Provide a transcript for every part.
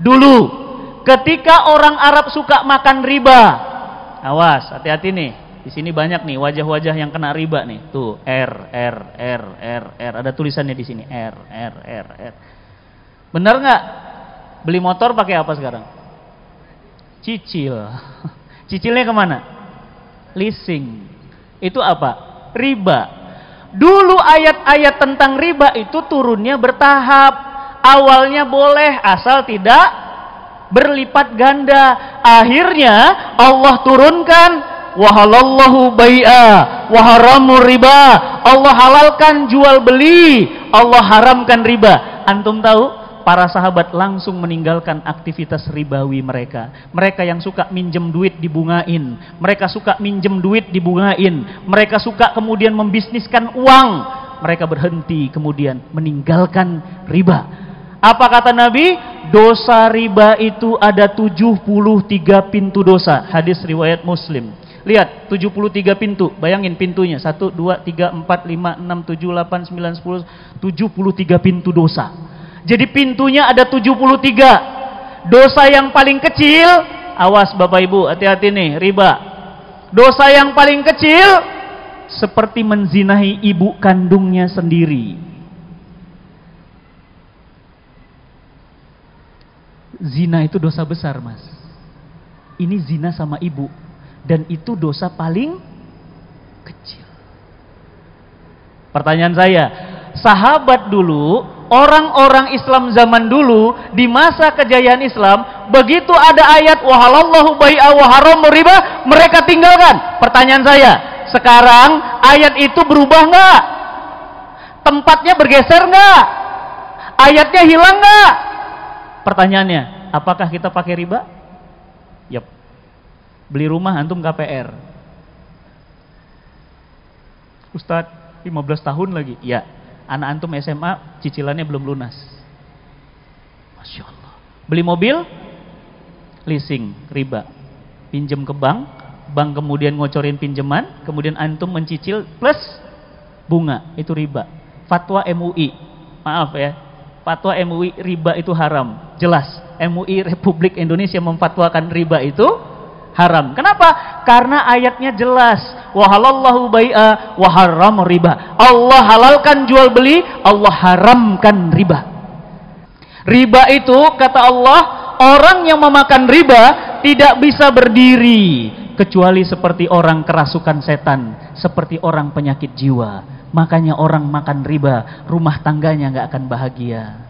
Dulu ketika orang Arab suka makan riba. Awas, hati-hati nih. Di sini banyak nih wajah-wajah yang kena riba nih. Tuh, R R R R R ada tulisannya di sini R R R R. Benar nggak? Beli motor pakai apa sekarang? Cicil. Cicilnya ke mana? Leasing. Itu apa? Riba. Dulu ayat-ayat tentang riba itu turunnya bertahap. Awalnya boleh asal tidak berlipat ganda. Akhirnya Allah turunkan wahalallahu bai'a waharamu riba. Allah halalkan jual beli, Allah haramkan riba. Antum tahu? para sahabat langsung meninggalkan aktivitas ribawi mereka. Mereka yang suka minjem duit dibungain, mereka suka minjem duit dibungain, mereka suka kemudian membisniskan uang, mereka berhenti kemudian meninggalkan riba. Apa kata Nabi? Dosa riba itu ada 73 pintu dosa. Hadis riwayat Muslim. Lihat, 73 pintu. Bayangin pintunya. 1, 2, 3, 4, 5, 6, 7, 8, 9, 10. 73 pintu dosa. Jadi pintunya ada 73. Dosa yang paling kecil, awas Bapak Ibu, hati-hati nih, riba. Dosa yang paling kecil seperti menzinahi ibu kandungnya sendiri. Zina itu dosa besar, Mas. Ini zina sama ibu. Dan itu dosa paling kecil. Pertanyaan saya, sahabat dulu orang-orang Islam zaman dulu di masa kejayaan Islam begitu ada ayat wahalallahu bai'a wa riba mereka tinggalkan. Pertanyaan saya sekarang ayat itu berubah nggak? Tempatnya bergeser nggak? Ayatnya hilang nggak pertanyaannya apakah kita pakai riba yep beli rumah antum KPR Ustadz 15 tahun lagi ya anak antum SMA cicilannya belum lunas. Masya Allah. Beli mobil, leasing, riba. Pinjem ke bank, bank kemudian ngocorin pinjaman, kemudian antum mencicil plus bunga, itu riba. Fatwa MUI, maaf ya, fatwa MUI riba itu haram. Jelas, MUI Republik Indonesia memfatwakan riba itu haram. Kenapa? Karena ayatnya jelas. Wahalallahu bai'a wa haram riba. Allah halalkan jual beli, Allah haramkan riba. Riba itu kata Allah, orang yang memakan riba tidak bisa berdiri kecuali seperti orang kerasukan setan, seperti orang penyakit jiwa. Makanya orang makan riba, rumah tangganya nggak akan bahagia.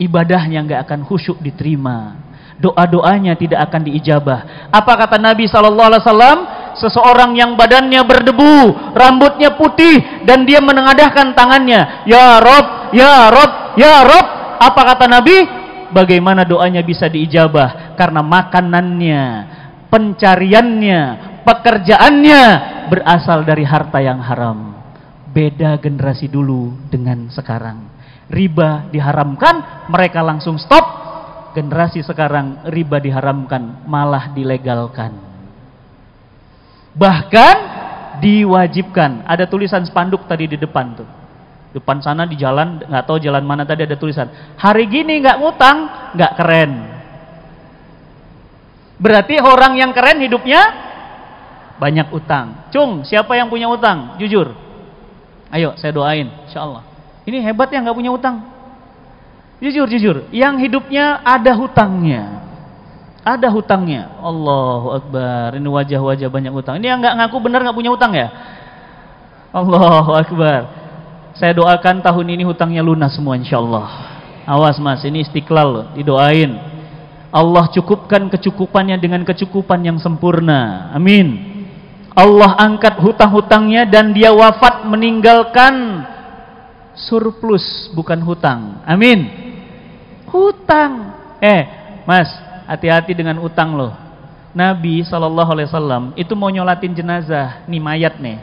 Ibadahnya nggak akan khusyuk diterima doa-doanya tidak akan diijabah. Apa kata Nabi sallallahu alaihi wasallam? Seseorang yang badannya berdebu, rambutnya putih dan dia menengadahkan tangannya, "Ya Rob, ya Rob, ya Rob." Apa kata Nabi? Bagaimana doanya bisa diijabah? Karena makanannya, pencariannya, pekerjaannya berasal dari harta yang haram. Beda generasi dulu dengan sekarang. Riba diharamkan, mereka langsung stop. Generasi sekarang riba diharamkan malah dilegalkan. Bahkan diwajibkan. Ada tulisan spanduk tadi di depan tuh. Depan sana di jalan nggak tahu jalan mana tadi ada tulisan. Hari gini nggak ngutang nggak keren. Berarti orang yang keren hidupnya banyak utang. Cung siapa yang punya utang? Jujur. Ayo saya doain insya Allah ini hebat ya nggak punya utang Jujur, jujur. Yang hidupnya ada hutangnya. Ada hutangnya. Allahu Akbar. Ini wajah-wajah banyak hutang. Ini yang nggak ngaku benar nggak punya hutang ya? Allahu Akbar. Saya doakan tahun ini hutangnya lunas semua insya Allah. Awas mas, ini istiqlal loh. Didoain. Allah cukupkan kecukupannya dengan kecukupan yang sempurna. Amin. Allah angkat hutang-hutangnya dan dia wafat meninggalkan surplus bukan hutang. Amin. Hutang. Eh, Mas, hati-hati dengan utang loh. Nabi Shallallahu Alaihi Wasallam itu mau nyolatin jenazah, nih mayat nih.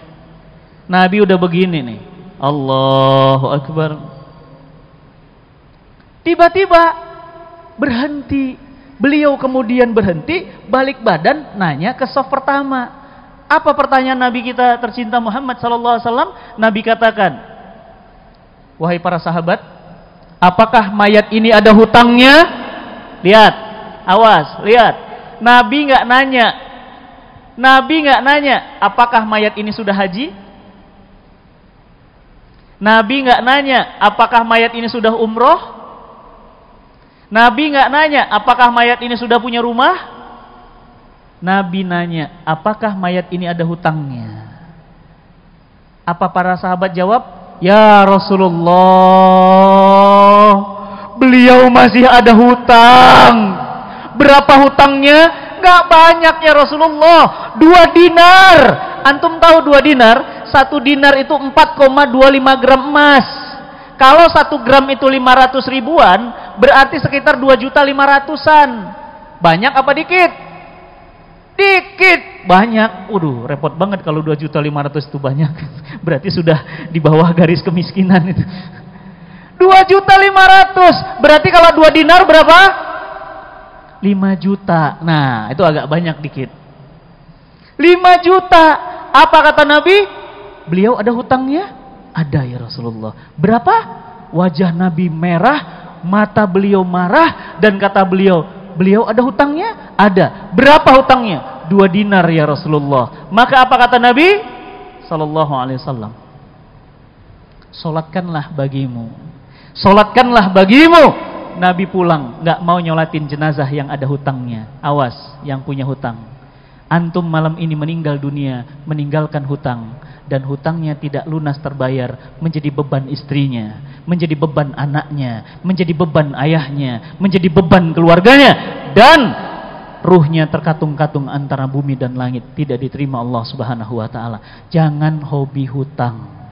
Nabi udah begini nih. Allahu Akbar. Tiba-tiba berhenti. Beliau kemudian berhenti, balik badan, nanya ke soft pertama. Apa pertanyaan Nabi kita tercinta Muhammad Sallallahu Alaihi Wasallam? Nabi katakan, wahai para sahabat, Apakah mayat ini ada hutangnya? Lihat, awas, lihat. Nabi nggak nanya. Nabi nggak nanya, apakah mayat ini sudah haji? Nabi nggak nanya, apakah mayat ini sudah umroh? Nabi nggak nanya, apakah mayat ini sudah punya rumah? Nabi nanya, apakah mayat ini ada hutangnya? Apa para sahabat jawab? Ya Rasulullah, beliau masih ada hutang. Berapa hutangnya? Gak banyak ya Rasulullah. Dua dinar. Antum tahu dua dinar? Satu dinar itu 4,25 gram emas. Kalau satu gram itu 500 ribuan, berarti sekitar 2 juta 500an. Banyak apa dikit? Dikit. Banyak. Waduh, repot banget kalau 2 juta 500 itu banyak. Berarti sudah di bawah garis kemiskinan itu. 2 juta 500. Berarti kalau 2 dinar berapa? 5 juta. Nah, itu agak banyak dikit. 5 juta. Apa kata Nabi? Beliau ada hutangnya? Ada ya Rasulullah. Berapa? Wajah Nabi merah, mata beliau marah dan kata beliau, beliau ada hutangnya? Ada. Berapa hutangnya? Dua dinar ya Rasulullah. Maka apa kata Nabi? Sallallahu alaihi wasallam. Solatkanlah bagimu. Solatkanlah bagimu. Nabi pulang, nggak mau nyolatin jenazah yang ada hutangnya. Awas, yang punya hutang. Antum malam ini meninggal dunia, meninggalkan hutang dan hutangnya tidak lunas terbayar, menjadi beban istrinya, menjadi beban anaknya, menjadi beban ayahnya, menjadi beban keluarganya dan ruhnya terkatung-katung antara bumi dan langit tidak diterima Allah Subhanahu wa taala. Jangan hobi hutang.